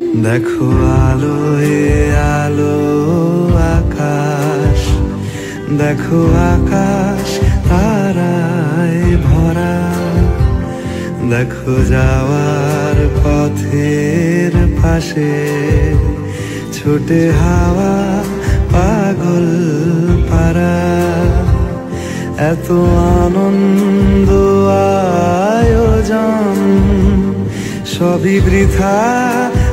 দেখো আলো এ আলো, আকাশ। দেখো আকাশ, তারায় ভরা। দেখো যাওয়ার পথের পাশে ছোটে হাওয়া, পাগল পারা এত আনন্দ, আয়োজন, সবই বৃথা।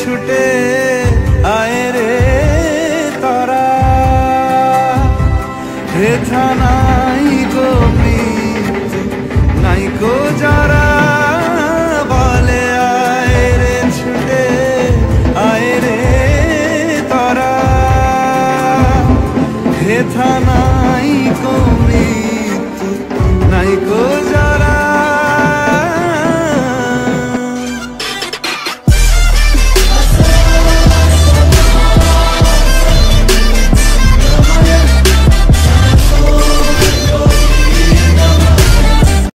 ছুটে আয় রে তারা। হেথা নাই গো নাই গো যারা বলে আয় রে ছুটে আয় রে তারা। হেথা নাই গো মৃত্যু নাই গো যারা